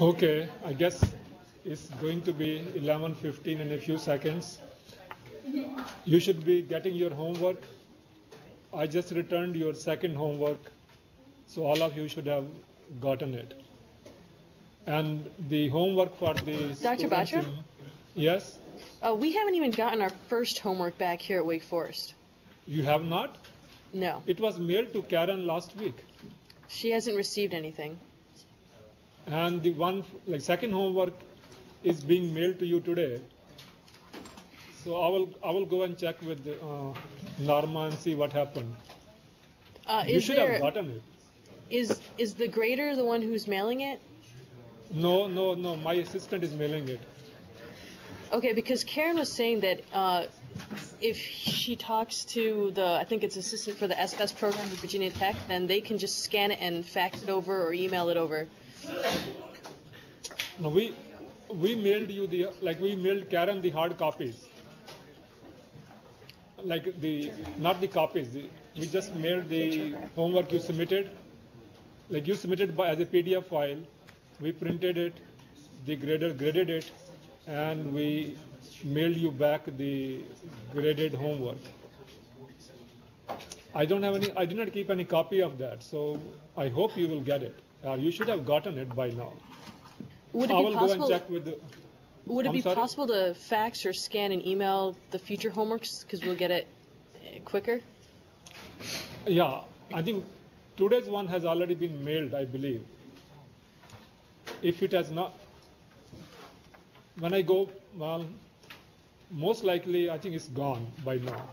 Okay, I guess it's going to be 11.15 in a few seconds. You should be getting your homework. I just returned your second homework, so all of you should have gotten it. And the homework for the Dr. Batra? Yes, Uh, we haven't even gotten our first homework back here at Wake Forest. you have not? No, It was mailed to Karen last week. She hasn't received anything. And the one, like second homework is being mailed to you today. So I will, I will go and check with uh, Norma and see what happened. Uh, You is should have gotten it. is, is the grader the one who's mailing it? No, no, no, my assistant is mailing it. Okay, because Karen was saying that uh, if she talks to the, I think it's assistant for the SBS program at Virginia Tech, then they can just scan it and fax it over or email it over. No, we, we mailed you the, like we mailed Karen the hard copies. Like the, not the copies, the- we just mailed the homework you submitted. Like you submitted by, as a PDF file, we printed it, the grader graded it, and we mailed you back the graded homework. I don't have any, I did not keep any copy of that, so I hope you will get it. Uh, you should have gotten it by now. Would it I be will go and possible? check with the, Would it I'm be sorry? possible to fax or scan and email the future homeworks because we'll get it uh, quicker? yeah, I think today's one has already been mailed, I believe. If it has not, when I go, well, most likely I think it's gone by now.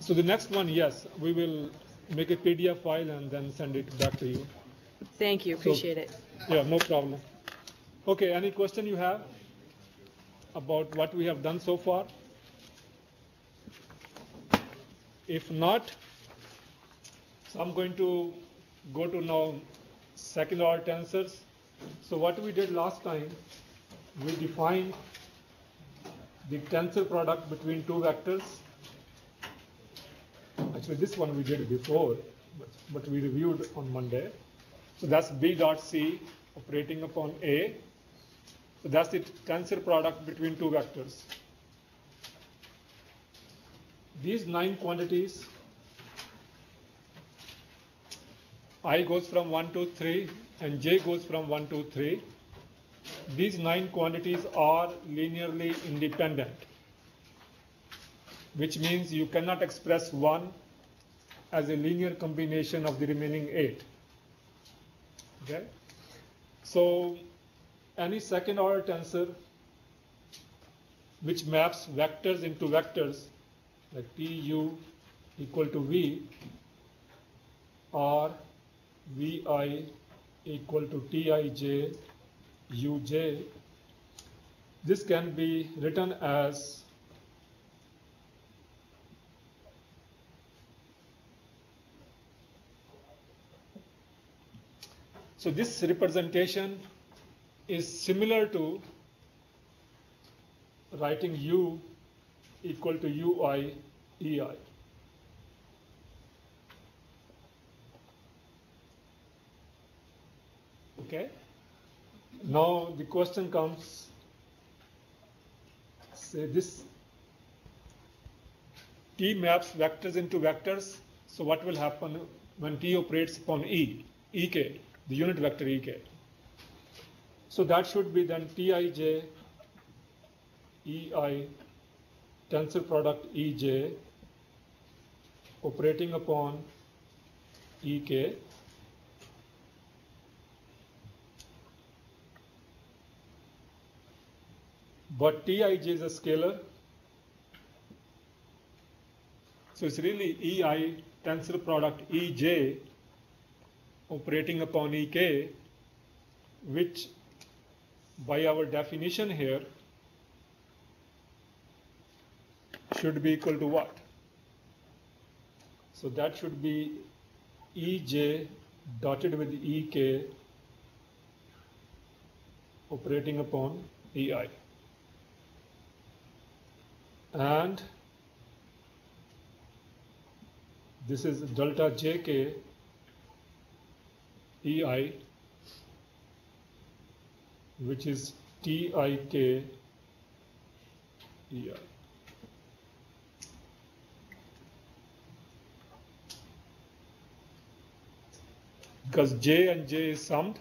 So the next one, yes, we will make a PDF file and then send it back to you. Thank you, appreciate it. Yeah, no problem. Okay, any question you have about what we have done so far? If not, so I'm going to go to now second order tensors. So what we did last time, we defined the tensor product between two vectors. Actually, this one we did before, but, but we reviewed on Monday. So that's B dot C operating upon A. So that's the tensor product between two vectors. These nine quantities, I goes from 1 to 3 and J goes from 1 to 3. These nine quantities are linearly independent, which means you cannot express one as a linear combination of the remaining eight. Okay? So any second order tensor which maps vectors into vectors like Tu equal to V or Vi equal to Tij Uj, this can be written as So this representation is similar to writing U equal to Ui Ei. Okay? Now the question comes, say this T maps vectors into vectors, so what will happen when T operates upon E, Ek, the unit vector Ek? So that should be then Tij Ei tensor product Ej operating upon Ek but Tij is a scalar so it's really Ei tensor product Ej operating upon Ek which by our definition here should be equal to what? So that should be Ej dotted with Ek operating upon Ei. And this is delta Jk EI, which is TIK EI. Because J and J is summed.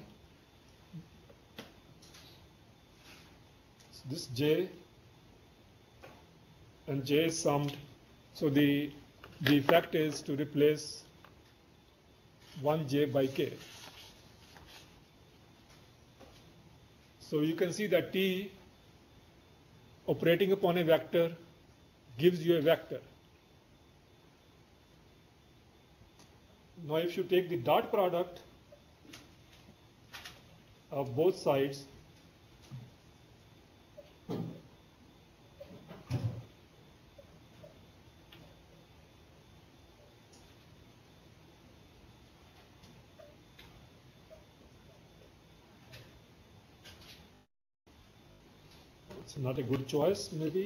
So this J and J is summed. So the, the effect is to replace 1J by K. So you can see that T operating upon a vector gives you a vector. Now if you take the dot product of both sides, it's not a good choice maybe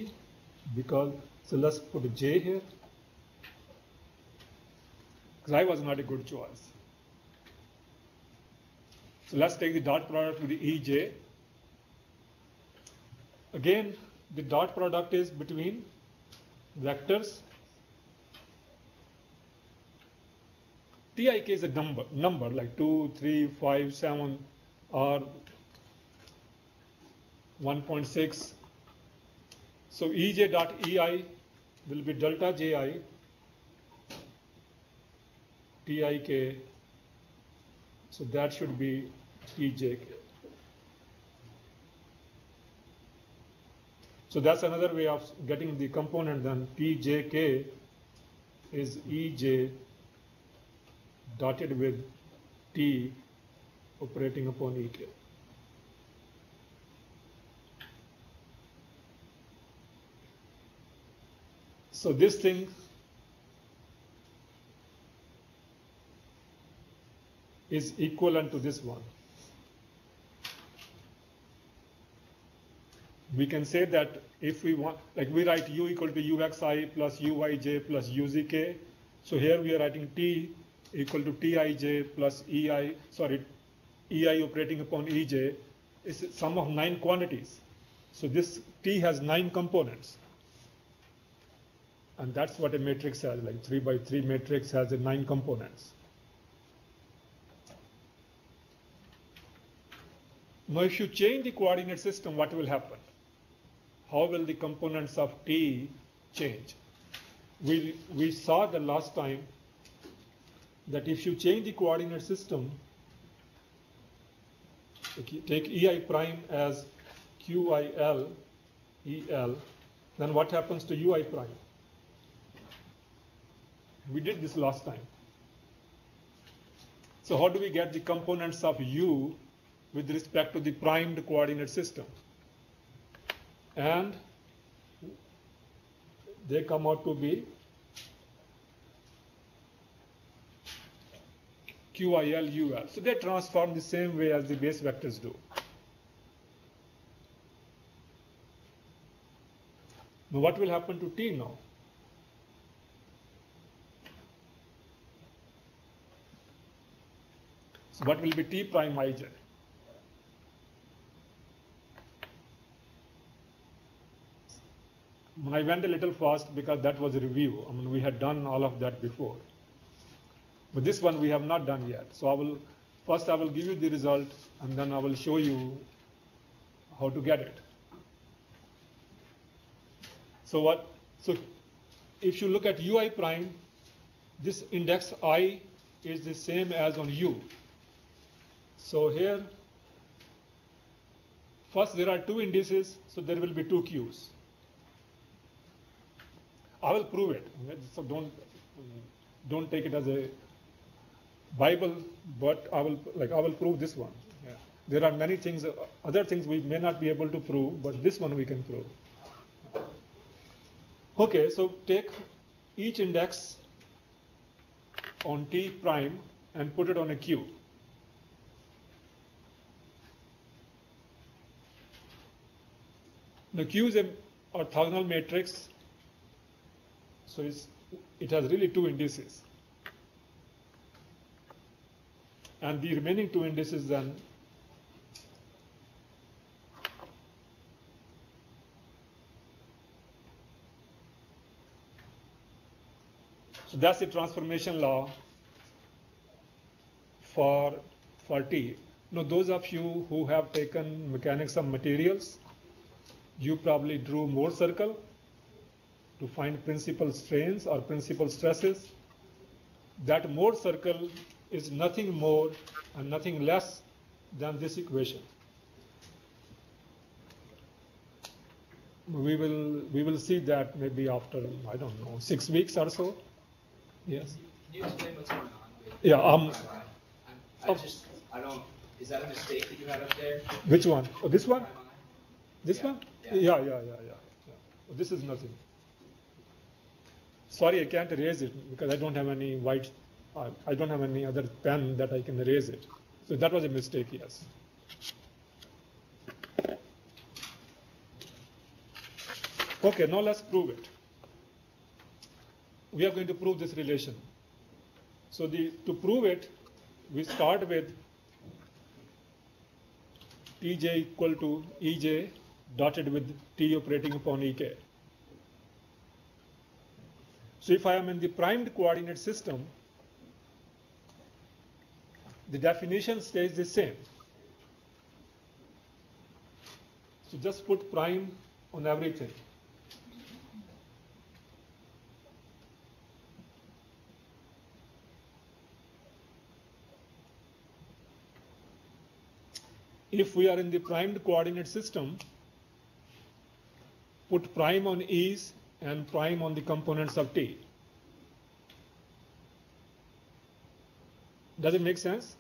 because so let's put a J here. Xi was not a good choice. So let's take the dot product with the EJ. Again, the dot product is between vectors. TIK is a number, number like 2, 3, 5, 7, or 1.6. So EJ dot EI will be delta JI TIK. So that should be TJK. So that's another way of getting the component then TJK is EJ dotted with T operating upon EK. So this thing is equivalent to this one. We can say that if we want, like we write u equal to uxi plus uyj plus uzk. So here we are writing t equal to tij plus ei, sorry, ei operating upon ej is sum of nine quantities. So this t has nine components. And that's what a matrix has, like 3 by 3 matrix has a nine components. Now if you change the coordinate system, what will happen? How will the components of T change? We, we saw the last time that if you change the coordinate system, take EI prime as QIL, EL, then what happens to UI prime? We did this last time. So how do we get the components of U with respect to the primed coordinate system? And they come out to be QIL UL. So they transform the same way as the base vectors do. Now what will happen to T now? What will be T prime ij? I went a little fast because that was a review. I mean, we had done all of that before. But this one we have not done yet. So I will, first I will give you the result and then I will show you how to get it. So what, so if you look at ui prime, this index i is the same as on u. So here, first there are two indices, so there will be two q's. I will prove it. So don't don't take it as a Bible, but I will like I will prove this one. Yeah. There are many things, other things we may not be able to prove, but this one we can prove. Okay, so take each index on T prime and put it on a Q. The Q is an orthogonal matrix so it has really two indices. And the remaining two indices then So that's the transformation law for, for T. Now, those of you who have taken mechanics of materials, you probably drew Mohr circle to find principal strains or principal stresses. That Mohr circle is nothing more and nothing less than this equation. We will, we will see that maybe after, I don't know, six weeks or so. Yes. Can you explain what's going on with? Yeah, um, I just, I don't, is that a mistake that you had up there? Which one? Oh, this one? This Yeah, one? Yeah. Yeah, yeah, yeah, yeah. This is nothing. Sorry, I can't erase it because I don't have any white, uh, I don't have any other pen that I can erase it. So that was a mistake, yes. Okay, now let's prove it. We are going to prove this relation. So the, to prove it, we start with Tj equal to Ej dotted with T operating upon Ek. So if I am in the primed coordinate system, the definition stays the same. So just put prime on everything. if we are in the primed coordinate system, put prime on e's and prime on the components of t. Does it make sense?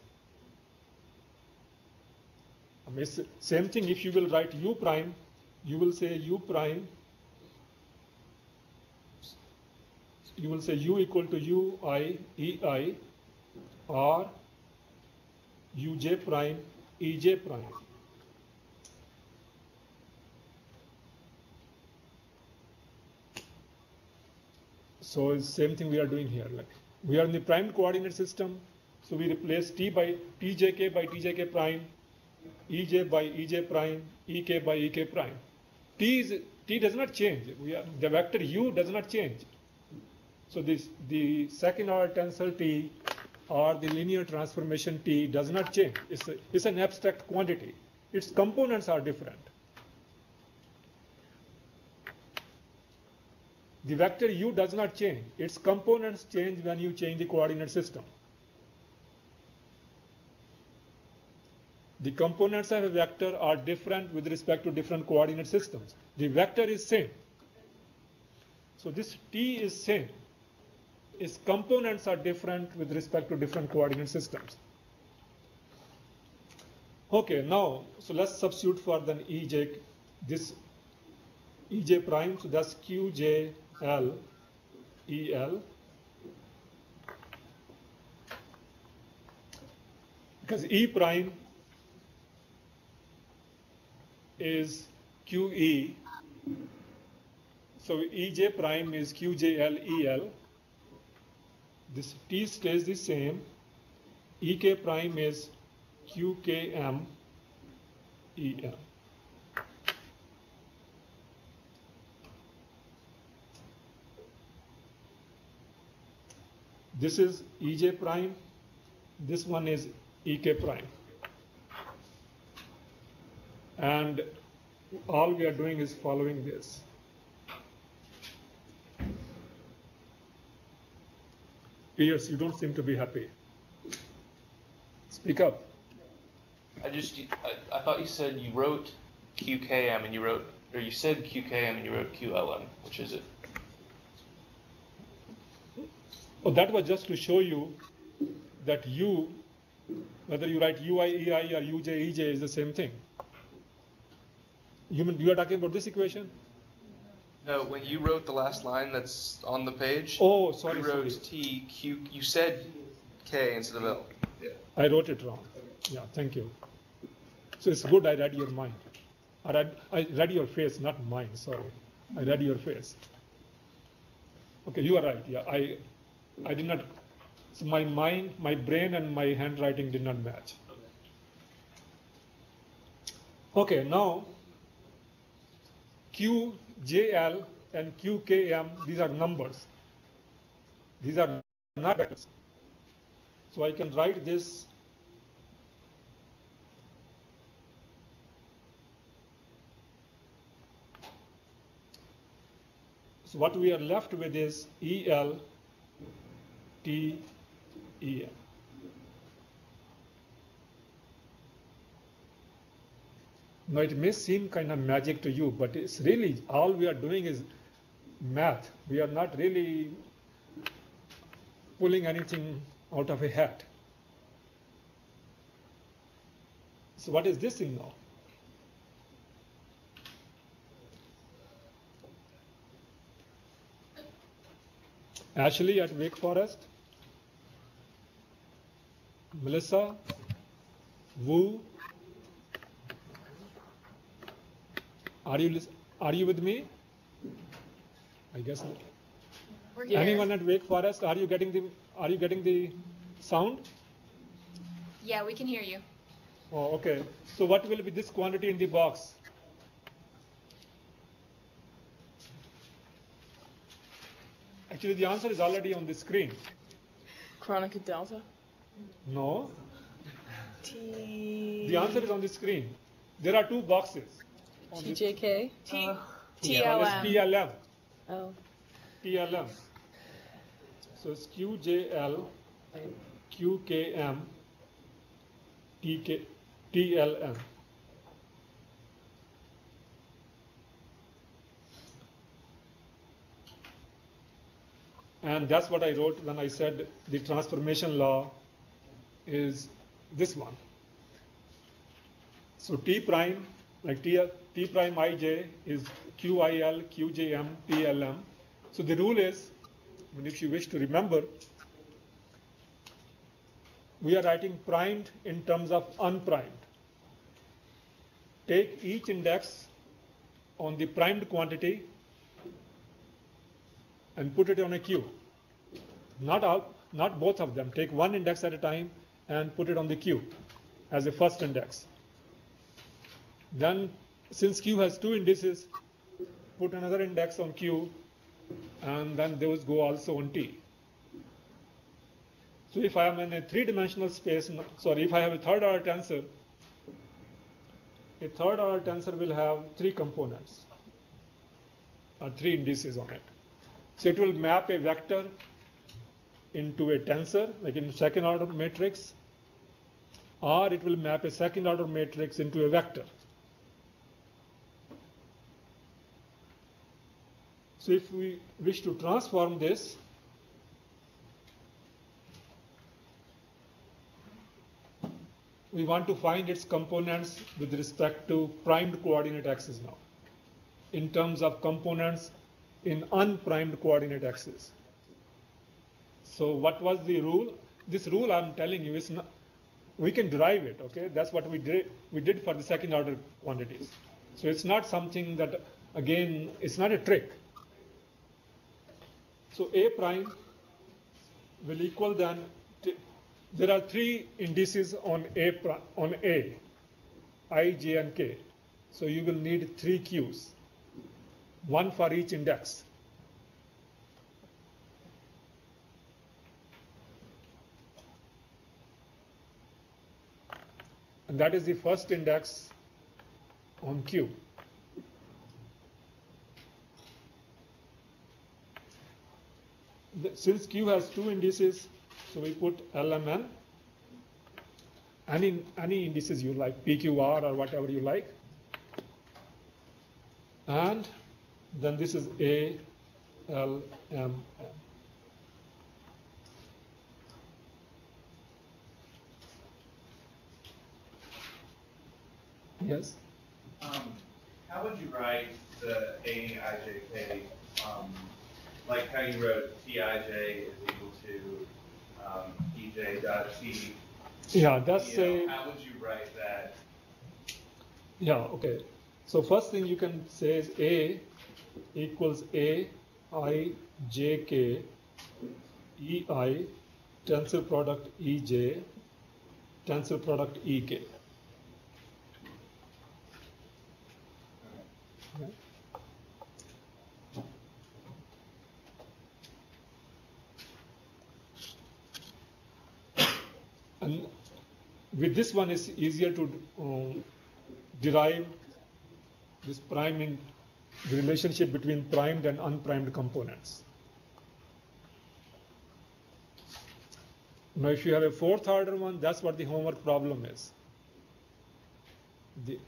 I mean, same thing if you will write u prime, you will say u prime, you will say u equal to u i e i or uj prime ej prime. So it's same thing we are doing here. Like we are in the prime coordinate system, so we replace t by tjk by tjk prime, ej by ej prime, ek by ek prime. T is t does not change. We are the vector u does not change. So this the second order tensor t or the linear transformation t does not change. It's, a, it's an abstract quantity. Its components are different. The vector u does not change. Its components change when you change the coordinate system. The components of a vector are different with respect to different coordinate systems. The vector is same. So this t is same. Its components are different with respect to different coordinate systems. Okay, now, so let's substitute for then Ej, this Ej prime, so that's Qj L EL. Because E prime is QE, so Ej prime is QJLEL This T stays the same. Ek prime is QKM EM. This is Ej prime. This one is Ek prime. And all we are doing is following this. Pierce, you don't seem to be happy. Speak up. I just, I, I thought you said you wrote QKM and you wrote, or you said QKM and you wrote QLM. Which is it? Oh, that was just to show you that U, whether you write UI, EI, or UJ, EJ is the same thing. You mean you are talking about this equation? No, when you wrote the last line that's on the page, Oh, sorry, you wrote sorry. T Q. You said K instead of L. Yeah. I wrote it wrong. Yeah, thank you. So it's good I read your mind. I read, I read your face, not mine, sorry. I read your face. Okay, you are right. Yeah, I, I did not So my mind, my brain, and my handwriting did not match. Okay, now QJL and QKM, these are numbers. These are not vectors. So I can write this So what we are left with is EL T E N. Now it may seem kind of magic to you, but it's really all we are doing is math. We are not really pulling anything out of a hat. So what is this thing now? Ashley at Wake Forest, Melissa, Wu. Are you are you with me? I guess not. We're here. Anyone at Wake Forest? Are you getting the are you getting the sound? Yeah, we can hear you. Oh, okay. So what will be this quantity in the box? Actually, the answer is already on the screen. Kronecker delta. No, T. the answer is on the screen. There are two boxes. on the- TJK. T- Uh, One is TLM. PLM. oh. PLM. So it's QJL, QKM, TK, TLM. And that's what I wrote when I said the transformation law is this one. So T prime, like T, T prime ij is QIL, QJM, PLM. So the rule is, and if you wish to remember, we are writing primed in terms of unprimed. Take each index on the primed quantity and put it on a queue. Not all, not both of them. Take one index at a time and put it on the queue as a first index. Then, since Q has two indices, put another index on Q, and then those go also on T. So if I am in a three-dimensional space, sorry, if I have a third-order tensor, a third-order tensor will have three components, or three indices on it. So it will map a vector into a tensor, like in second-order matrix, or it will map a second-order matrix into a vector. So if we wish to transform this, we want to find its components with respect to primed coordinate axis now, in terms of components in unprimed coordinate axis. So what was the rule? This rule I'm telling you is not, we can derive it, okay? That's what we did, we did for the second order quantities. So it's not something that, again, it's not a trick. So A prime will equal then, there are three indices on A, on A, I, J, and K. So you will need three Qs, one for each index. And that is the first index on Q. Since Q has two indices, so we put LMN, any, any indices you like, PQR or whatever you like. And then this is A, L, M. Yes? Um, how would you write the AIJK, um, like how you wrote TIJ is equal to, um, EJ dot T? Yeah, that's you know, a. How would you write that? Yeah, okay. So first thing you can say is A equals A I J K E I tensor product EJ, tensor product EK. Okay. And with this one, it's easier to um, derive this priming, the relationship between primed and unprimed components. Now, if you have a fourth order one, that's what the homework problem is. The,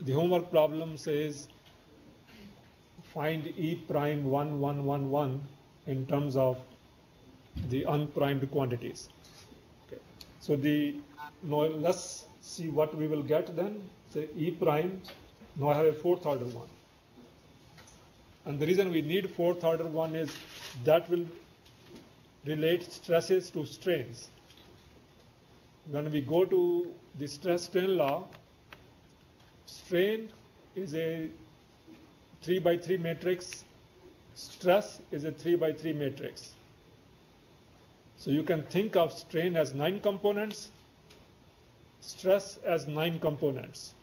the homework problem says find E prime 1, 1, 1, 1 in terms of the unprimed quantities. Okay. So the now let's see what we will get then. Say E prime. Now I have a fourth order one. And the reason we need fourth order one is that will relate stresses to strains. When we go to the stress strain law, strain is a 3 by 3 matrix, stress is a 3 by 3 matrix. So you can think of strain as 9 components, stress as 9 components.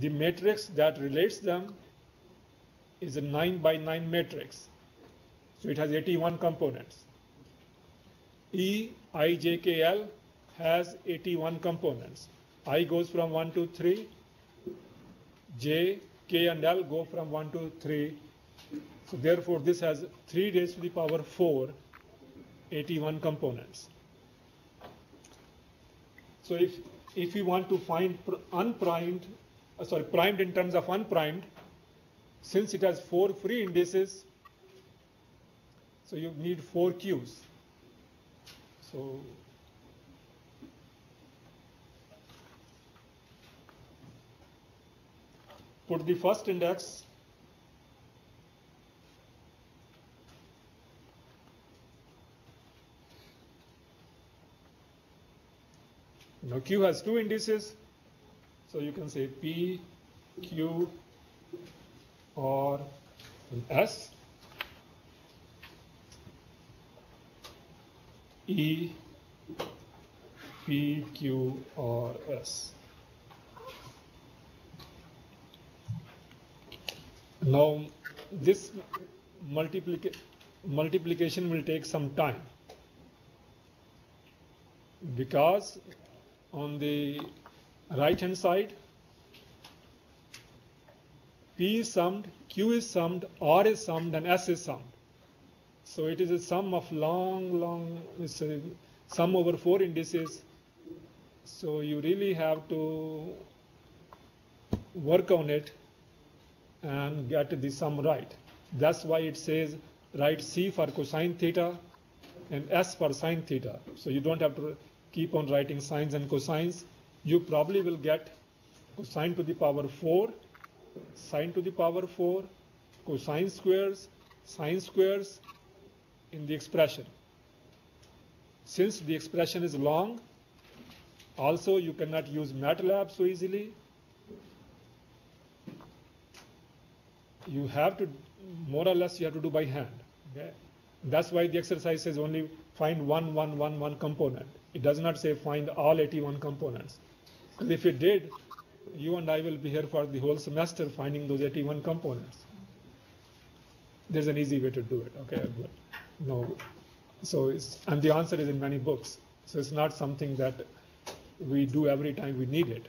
The matrix that relates them is a 9 by 9 matrix. So it has 81 components. E, I, J, K, L has 81 components. I goes from 1 to 3. J, K, and L go from 1 to 3. So therefore, this has 3 raised to the power 4, 81 components. So if, if we want to find unprimed, uh, sorry, primed in terms of unprimed, since it has 4 free indices, so you need 4 Qs. So put the first index Now Q has two indices, so you can say P, Q, or S. E, P, Q, or S. Now, this multiplica multiplication will take some time because on the right hand side, P is summed, Q is summed, R is summed, and S is summed. So it is a sum of long, long, it's a sum over four indices. So you really have to work on it and get the sum right. That's why it says write C for cosine theta and S for sine theta. So you don't have to keep on writing sines and cosines. You probably will get cosine to the power 4, sine to the power 4, cosine squares, sine squares in the expression. Since the expression is long, also you cannot use MATLAB so easily. You have to, more or less, you have to do by hand. Okay? That's why the exercise says only find one, one, one, one component. It does not say find all 81 components. Because if it did, you and I will be here for the whole semester finding those 81 components. There's an easy way to do it. Okay, but no. So it's, and the answer is in many books. So it's not something that we do every time we need it.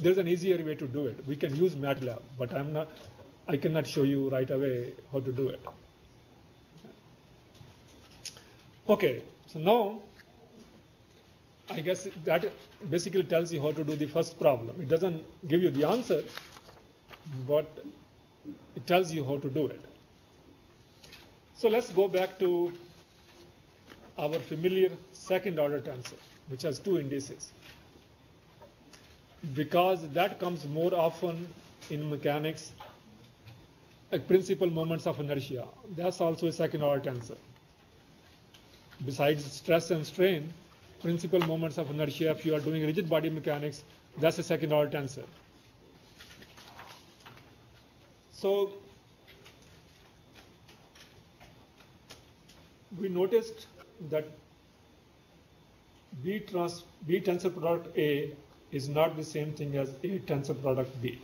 There's an easier way to do it. We can use MATLAB, but I'm not. I cannot show you right away how to do it. Okay, so now I guess that basically tells you how to do the first problem. It doesn't give you the answer, but it tells you how to do it. So let's go back to our familiar second order tensor, which has two indices. Because that comes more often in mechanics, like principal moments of inertia. That's also a second order tensor. Besides stress and strain, principal moments of inertia, if you are doing rigid body mechanics, that's a second order tensor. So we noticed that B trans B tensor product A is not the same thing as A tensor product B.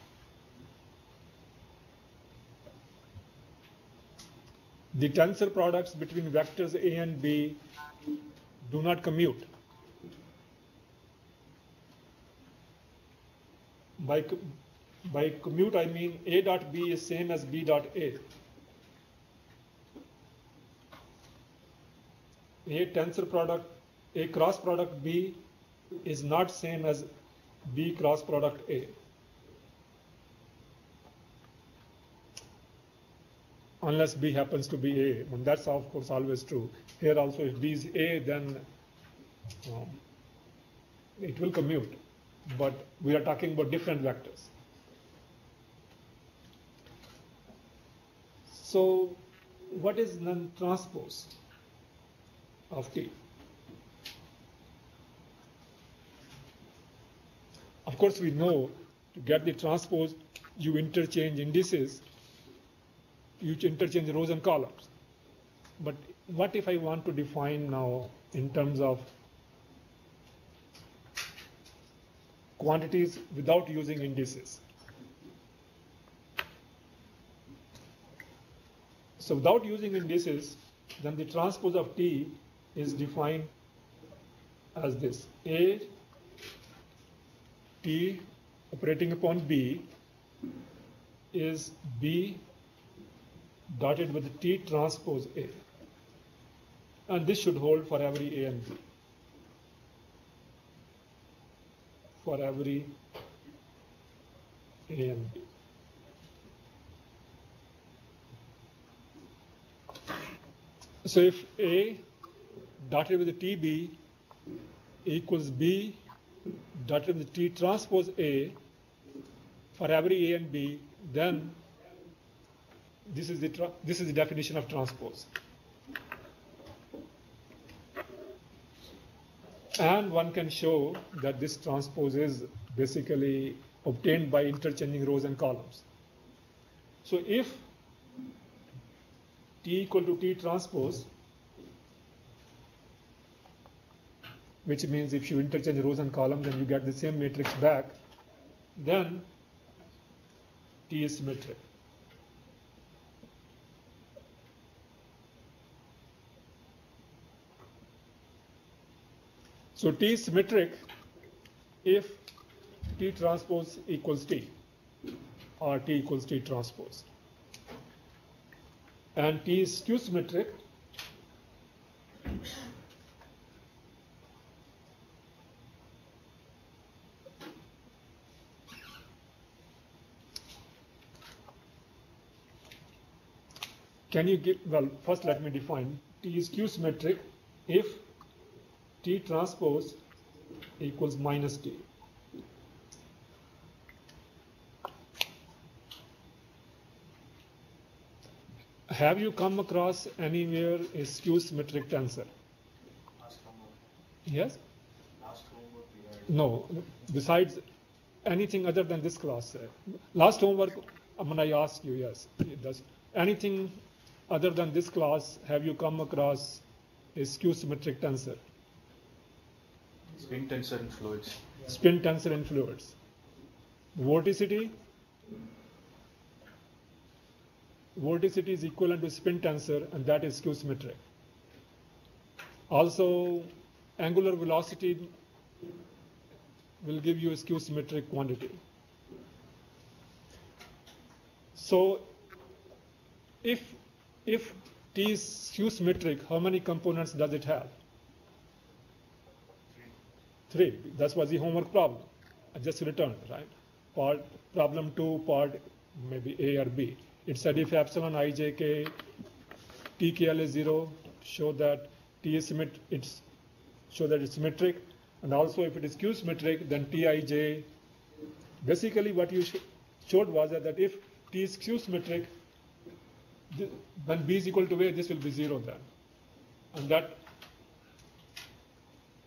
The tensor products between vectors A and B do not commute. By, by commute, I mean A dot B is same as B dot A. A tensor product, A cross product B is not same as B cross product A. Unless B happens to be A, and that's of course always true. Here also, if B is A, then um, it will commute, but we are talking about different vectors. So, what is non-transpose of T? Of course, we know to get the transpose, you interchange indices, you interchange rows and columns. But what if I want to define now in terms of quantities without using indices? So without using indices, then the transpose of T is defined as this. A T operating upon B is B dotted with T transpose A. And this should hold for every A and B. For every A. So if A dotted with TB equals B dotted with T transpose A for every A and B, then this is the this is the definition of transpose. And one can show that this transpose is basically obtained by interchanging rows and columns. So if T equal to T transpose, which means if you interchange rows and columns and you get the same matrix back, then T is symmetric. So T is symmetric if T transpose equals T or T equals T transpose. And T is skew symmetric Can you give, well, first let me define. T is skew symmetric if T transpose equals minus T. Have you come across anywhere a skew symmetric tensor? Yes? No, besides anything other than this class. Last homework, when I asked you, yes, does. Anything other than this class, have you come across a skew symmetric tensor? Spin tensor in fluids. Spin tensor in fluids. Vorticity. Vorticity is equivalent to spin tensor, and that is skew symmetric. Also, angular velocity will give you a skew symmetric quantity. So, if if T is skew symmetric, how many components does it have? Three. That was the homework problem. I just returned, right? Part problem two, part maybe A or B. It said if epsilon ijk TKL is zero, show that T is symmetric. It's show that it's symmetric, and also if it is skew symmetric, then Tij. Basically, what you sh- showed was that, that if T is skew symmetric, th- when B is equal to A, this will be zero then, and that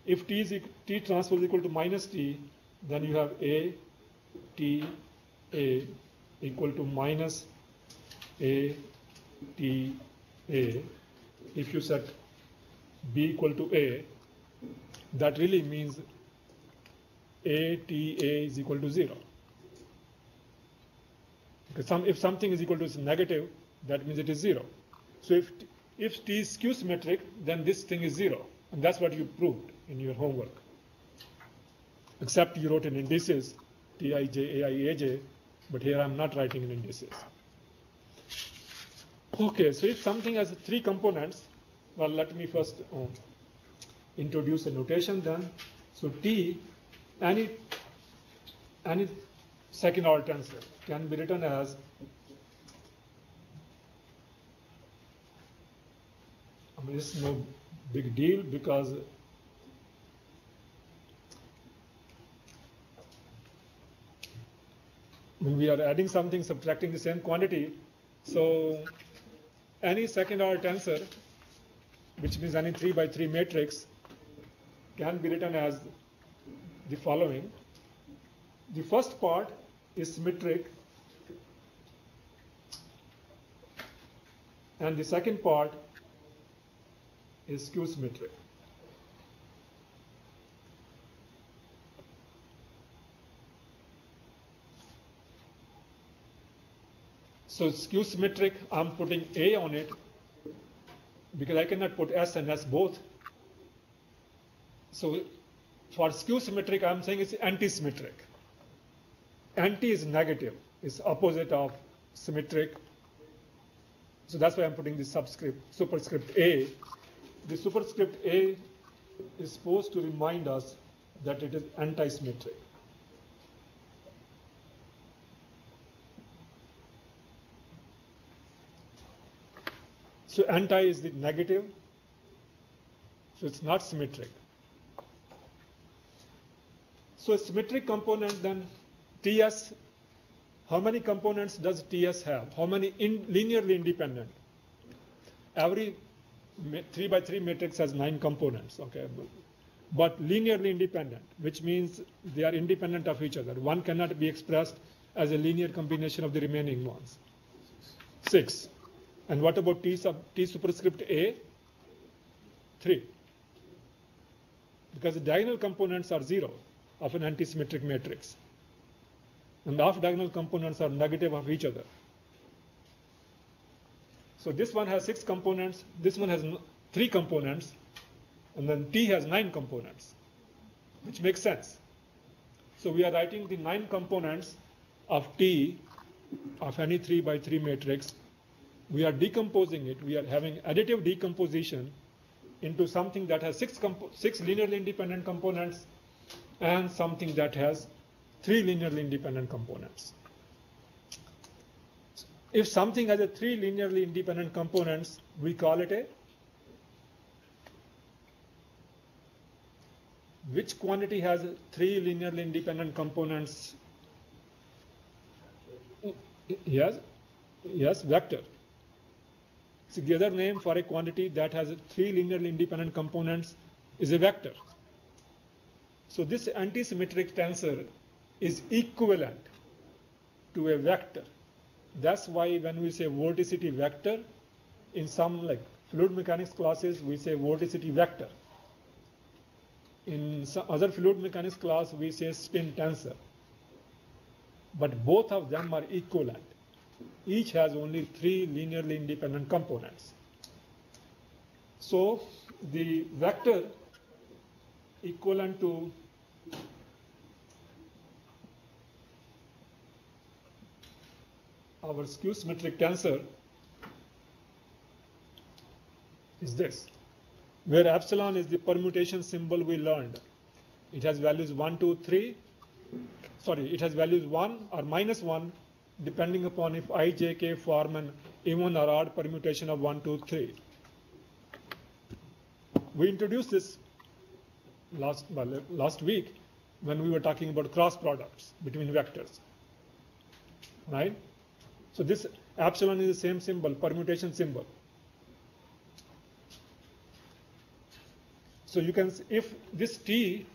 if T is T transpose is equal to minus T, then you have A, T, A equal to minus A, T, A. If you set B equal to A, that really means A T A is equal to zero. Because some, if something is equal to negative, that means it is zero. So if, if T is skew symmetric, then this thing is zero. And that's what you proved in your homework. Except you wrote in indices, Tij, Ai, Aj, but here I'm not writing in indices. Okay, so if something has three components, well, let me first um, introduce a notation then. So T, any, any second order tensor can be written as I mean, it's no big deal because we are adding something, subtracting the same quantity, so any second order tensor, which means any 3 by 3 matrix, can be written as the following. The first part is symmetric, and the second part is skew symmetric. So skew symmetric, I'm putting A on it because I cannot put S and S both. So for skew symmetric, I'm saying it's anti-symmetric. Anti is negative, it's opposite of symmetric. So that's why I'm putting the subscript, superscript A. The superscript A is supposed to remind us that it is anti-symmetric. So anti is the negative, so it's not symmetric. So symmetric component then TS, how many components does TS have? How many in linearly independent? Every 3 by 3 matrix has 9 components, okay? But linearly independent, which means they are independent of each other. One cannot be expressed as a linear combination of the remaining ones. 6. And what about T, sub, T superscript A? 3. Because the diagonal components are 0 of an antisymmetric matrix. And the off-diagonal components are negative of each other. So this one has 6 components, this one has 3 components, and then T has 9 components, which makes sense. So we are writing the 9 components of T of any 3 by 3 matrix we are decomposing it, we are having additive decomposition into something that has six, six linearly independent components and something that has three linearly independent components. If something has a three linearly independent components, we call it a which quantity has three linearly independent components? Yes, yes, vector. The other name for a quantity that has three linearly independent components is a vector. So this antisymmetric tensor is equivalent to a vector. That's why when we say vorticity vector, in some like fluid mechanics classes, we say vorticity vector. In some other fluid mechanics class, we say spin tensor. But both of them are equivalent each has only three linearly independent components. So the vector equivalent to our skew symmetric tensor is this, where epsilon is the permutation symbol we learned. It has values 1, 2, 3. Sorry, it has values 1 or minus 1 depending upon if i, j, k form an even or odd permutation of 1, 2, 3. We introduced this last, well, last week when we were talking about cross products between vectors. Right? So this epsilon is the same symbol, permutation symbol. So you can, if this T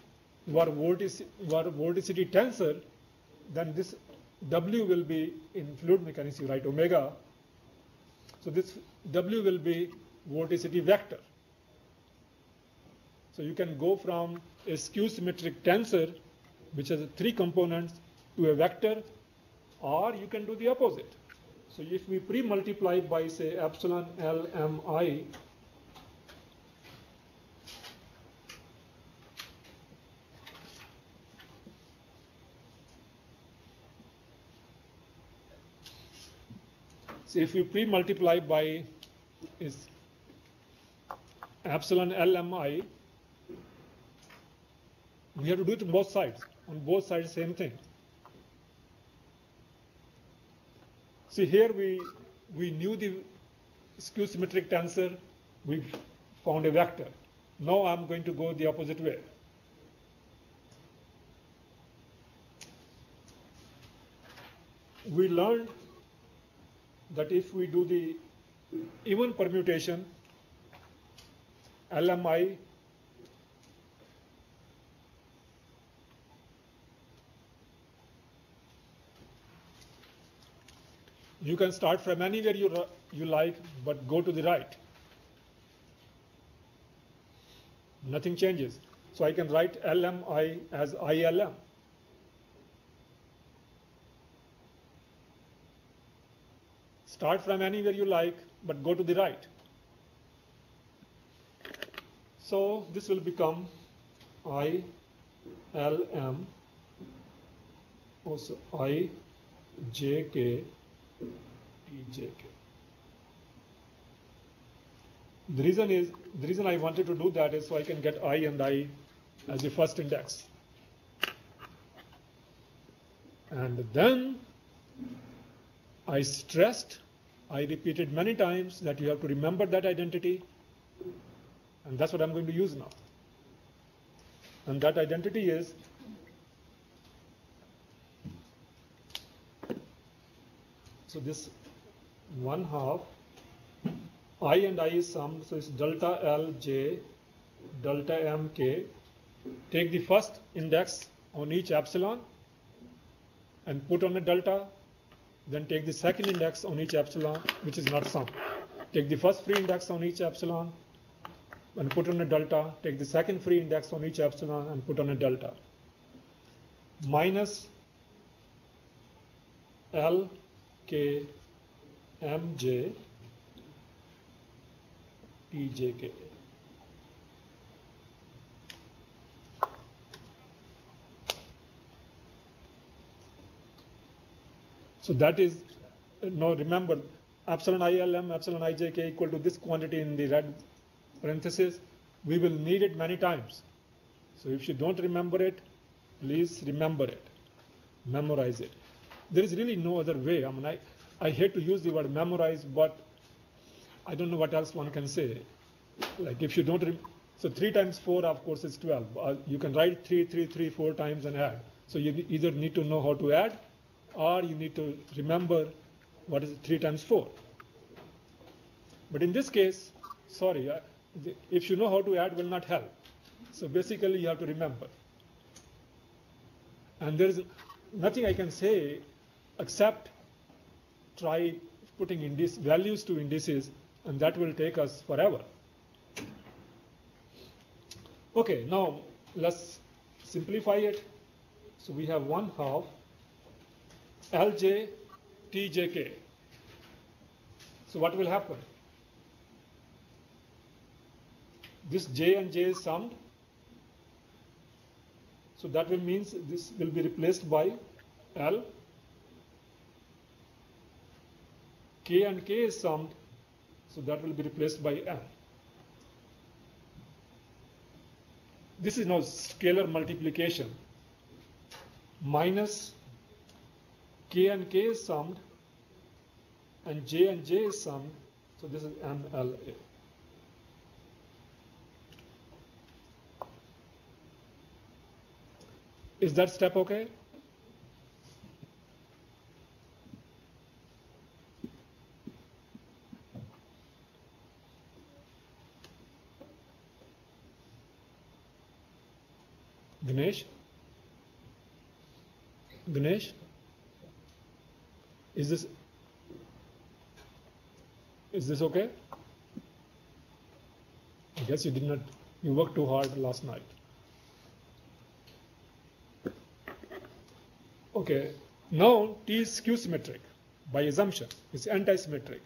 were, vortic, were vorticity tensor, then this W will be in fluid mechanics, you write omega. So this W will be vorticity vector. So you can go from a skew symmetric tensor, which has three components, to a vector, or you can do the opposite. So if we pre-multiply by say epsilon L M I, so if we pre-multiply by is epsilon L M I, we have to do it on both sides. On both sides, same thing. See here we we knew the skew symmetric tensor, we found a vector. Now I'm going to go the opposite way. We learned that if we do the even permutation, LMI You can start from anywhere you, you like, but go to the right. Nothing changes. So I can write LMI as ILM. Start from anywhere you like, but go to the right. So this will become I L M also I J K TJK. The reason is the reason I wanted to do that is so I can get I and I as the first index. And then I stressed, I repeated many times that you have to remember that identity. And that's what I'm going to use now. And that identity is so this one half i and i is summed so it's delta l j delta m k take the first index on each epsilon and put on a delta then take the second index on each epsilon which is not sum. Take the first free index on each epsilon and put on a delta. Take the second free index on each epsilon and put on a delta. Minus l k m j t j k So that is, now remember, epsilon ILM, epsilon IJK equal to this quantity in the red parenthesis. We will need it many times. So if you don't remember it, please remember it, memorize it. There is really no other way. I mean, I, I hate to use the word memorize, but I don't know what else one can say. Like if you don't, so 3 times 4 of course is 12. Uh, you can write 3, 3, 3, 4 times and add. So you either need to know how to add or you need to remember what is 3 times 4. But in this case, sorry, uh, if you know how to add will not help. So basically you have to remember. And there is nothing I can say except try putting indice, values to indices and that will take us forever. Okay, now let's simplify it. So we have one half Lj Tjk. So what will happen? This j and j is summed. So that will means this will be replaced by L. K and K is summed. So that will be replaced by M. This is now scalar multiplication. Minus K and K is summed and J and J is summed. So this is MLA. Is that step okay? Ganesh? Ganesh? Is this is this okay? I guess you did not You worked too hard last night. Okay, now T is skew symmetric by assumption. It's anti-symmetric.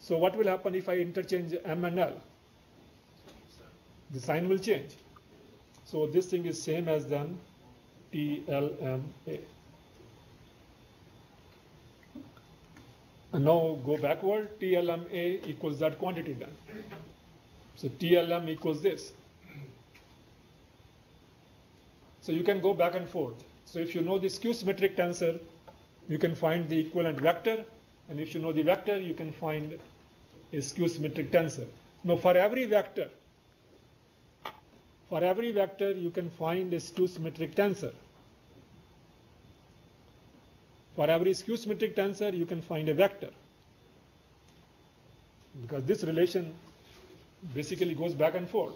So what will happen if I interchange M and L? The sign will change. So this thing is same as then TLMA. Now go backward, TLMA equals that quantity then. So TLM equals this. So you can go back and forth. So if you know the skew symmetric tensor, you can find the equivalent vector. And if you know the vector, you can find a skew symmetric tensor. Now for every vector, for every vector, you can find a skew symmetric tensor. For every skew symmetric tensor, you can find a vector. Because this relation basically goes back and forth.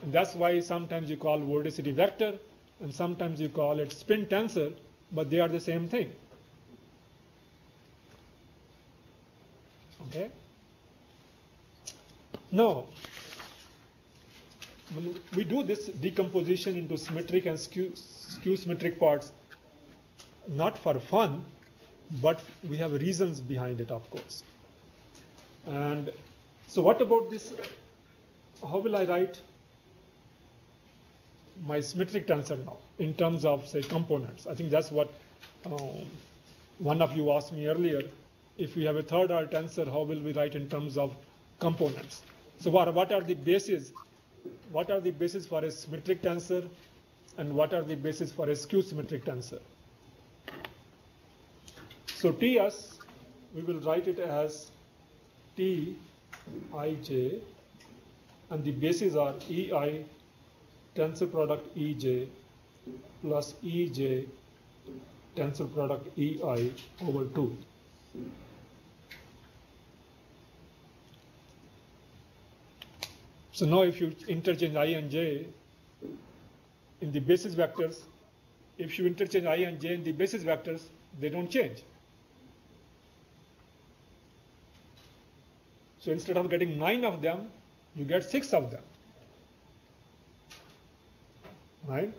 And that's why sometimes you call vorticity vector and sometimes you call it spin tensor, but they are the same thing. Okay? Now, we do this decomposition into symmetric and skew, skew symmetric parts, not for fun, but we have reasons behind it, of course. And so what about this? How will I write my symmetric tensor now in terms of, say, components? I think that's what um, one of you asked me earlier. If we have a third order tensor, how will we write in terms of components? So what, what are the bases? What are the bases for a symmetric tensor and what are the bases for a skew symmetric tensor? So TS, we will write it as T ij and the bases are EI tensor product EJ plus EJ tensor product EI over 2. So now if you interchange I and J in the basis vectors, if you interchange I and J in the basis vectors, they don't change. So instead of getting nine of them, you get six of them. Right?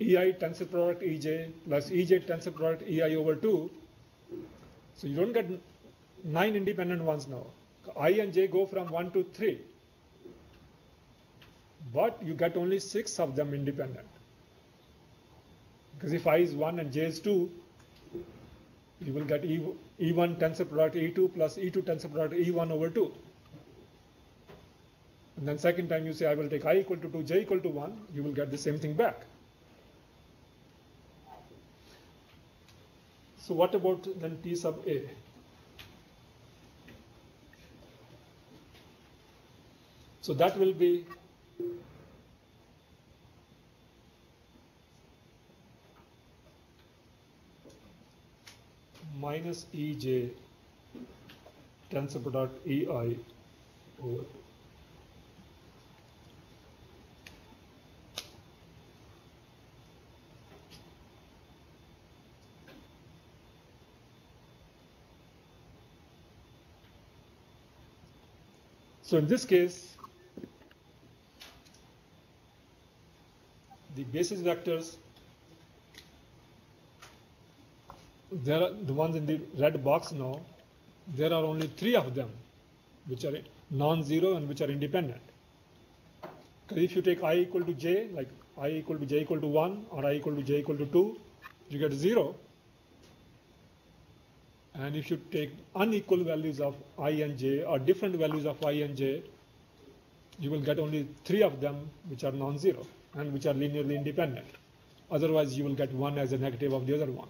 EI tensor product EJ plus EJ tensor product EI over 2. So you don't get nine independent ones now. I and J go from 1 to 3. But you get only 6 of them independent. Because if I is 1 and J is 2, you will get E, E1 tensor product E2 plus E2 tensor product E1 over 2. And then second time you say I will take I equal to 2, J equal to 1, you will get the same thing back. So what about then T sub A? So that will be minus Ej tensor product Ei over 2. So in this case, the basis vectors, there are the ones in the red box now, there are only three of them, which are non-zero and which are independent. Because if you take i equal to j, like i equal to j equal to 1 or i equal to j equal to 2, you get 0. And if you take unequal values of i and j or different values of i and j, you will get only three of them which are non-zero and which are linearly independent. Otherwise, you will get one as a negative of the other one.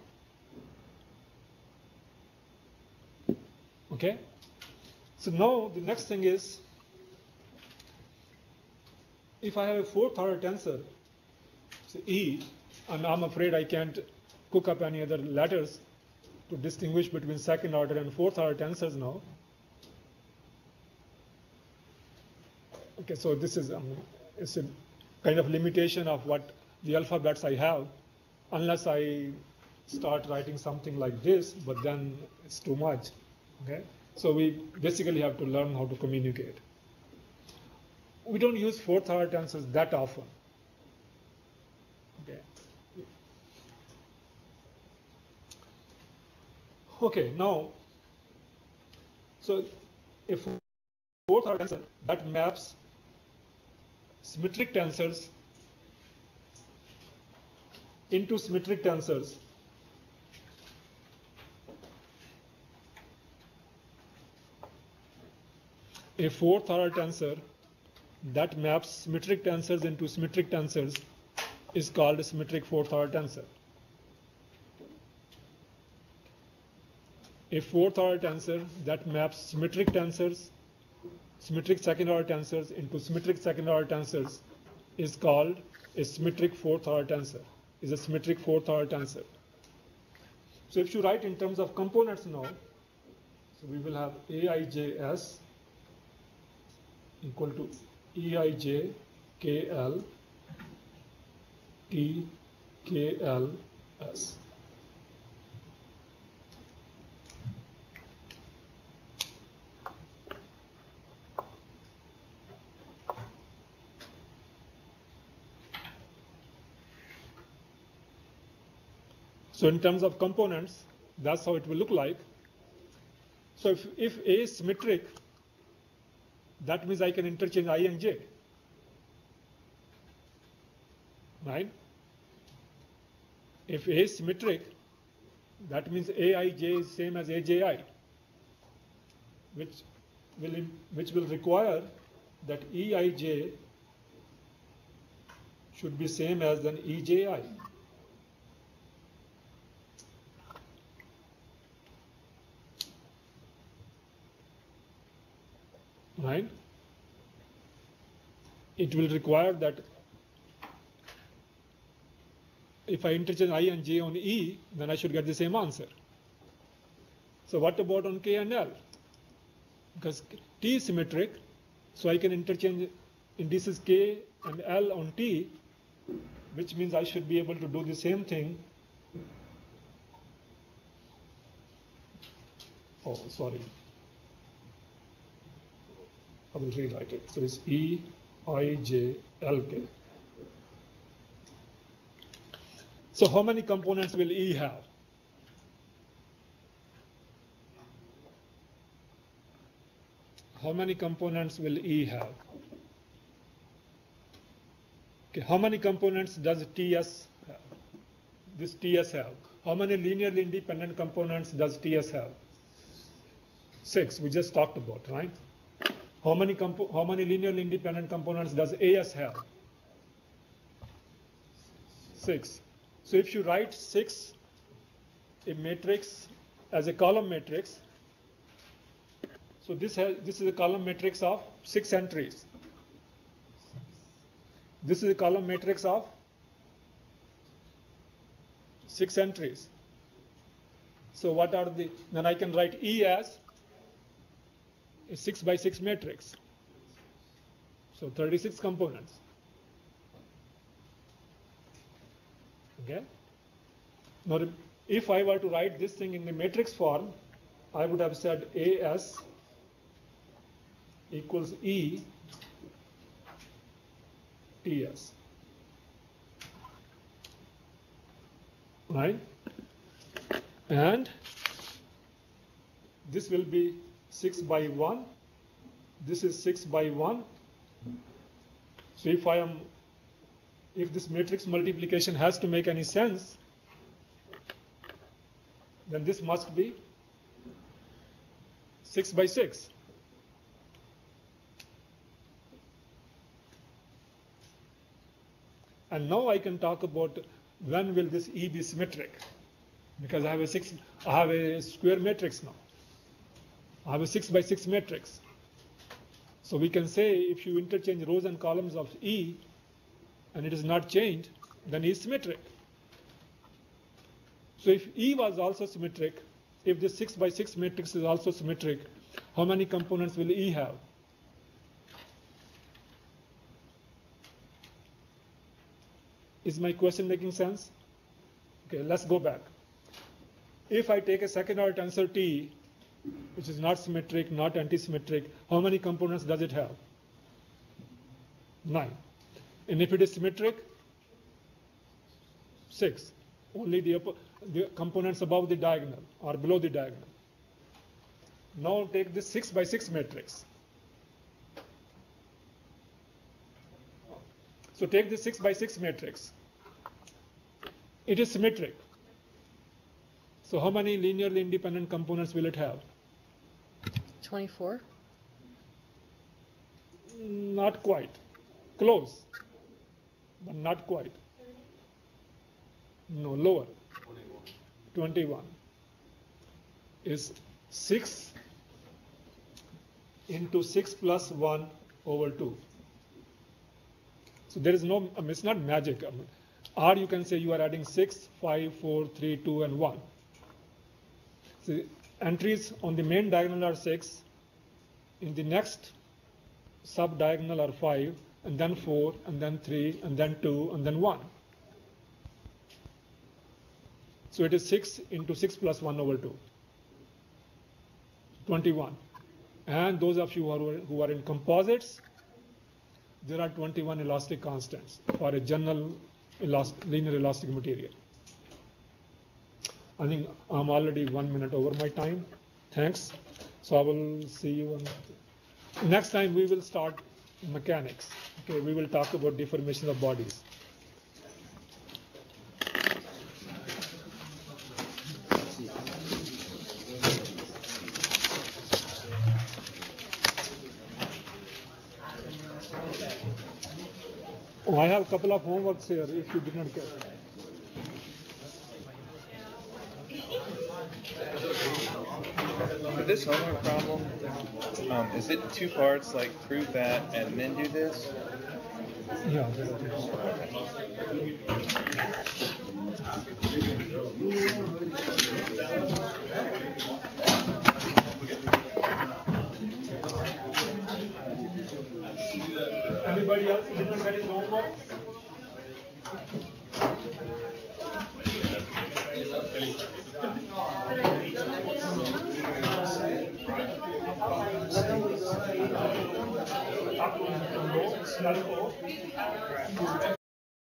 Okay? So now the next thing is, if I have a fourth order tensor, so E, and I'm afraid I can't cook up any other letters to distinguish between second order and fourth order tensors now. Okay, so this is um, it's a kind of limitation of what the alphabets I have, unless I start writing something like this, but then it's too much. Okay, so we basically have to learn how to communicate. we don't use fourth order tensors that often. Okay. Okay, now, so if fourth order tensor that maps symmetric tensors into symmetric tensors a fourth order tensor that maps symmetric tensors into symmetric tensors is called a symmetric fourth order tensor. A fourth order tensor that maps symmetric tensors, symmetric second order tensors into symmetric second order tensors is called a symmetric fourth order tensor, is a symmetric fourth order tensor. So if you write in terms of components now, so we will have Aijs equal to Eij KL T KL S. So in terms of components, that's how it will look like. So if, if A is symmetric, that means I can interchange I and J. Right? If A is symmetric, that means Aij is same as Aji, which will, which will require that Eij should be same as an Eji. It will require that if I interchange I and J on E, then I should get the same answer. So what about on K and L? Because T is symmetric, so I can interchange indices K and L on T, which means I should be able to do the same thing. Oh, sorry. I will rewrite it. So it's E I J L K. So how many components will E have? How many components will E have? Okay, how many components does TS have? This TS have? How many linearly independent components does TS have? Six, we just talked about, right? How many, how many linearly independent components does AS have? Six. So if you write six, a matrix as a column matrix, so this has this is a column matrix of six entries. This is a column matrix of six entries. So what are the then I can write E as a 6 by 6 matrix. So 36 components. Okay? Now, if I were to write this thing in the matrix form, I would have said AS equals E TS. Right? And this will be 6 by 1. This is 6 by 1. So if I am, if this matrix multiplication has to make any sense, then this must be 6 by 6. And now I can talk about when will this E be symmetric? Because I have a six, I have a square matrix now. I have a 6 by 6 matrix. So we can say if you interchange rows and columns of E and it is not changed, then E is symmetric. So if E was also symmetric, if this 6 by 6 matrix is also symmetric, how many components will E have? Is my question making sense? Okay, let's go back. If I take a second order tensor T which is not symmetric, not antisymmetric, how many components does it have? 9. And if it is symmetric, 6. Only the, the components above the diagonal or below the diagonal. Now take this 6 by 6 matrix. So take this 6 by 6 matrix. It is symmetric. So how many linearly independent components will it have? 24? Not quite. Close. But not quite. No, lower. 21. Is 6 into 6 plus 1 over 2. So there is no, I mean, it's not magic. I mean, or you can say you are adding 6, 5, 4, 3, 2, and 1. So entries on the main diagonal are 6. In the next sub diagonal are 5, and then 4, and then 3, and then 2, and then 1. So it is 6 into 6 plus 1 over 2. 21. And those of you who are, who are in composites, there are 21 elastic constants for a general linear elastic material. I think I'm already one minute over my time. Thanks. So I will see you on next time we will start mechanics. Okay, we will talk about deformation of bodies. Oh, I have a couple of homeworks here if you did not get. This homework problem, um, is it two parts, like prove that and then do this? Yeah. Anybody else did his homework? Up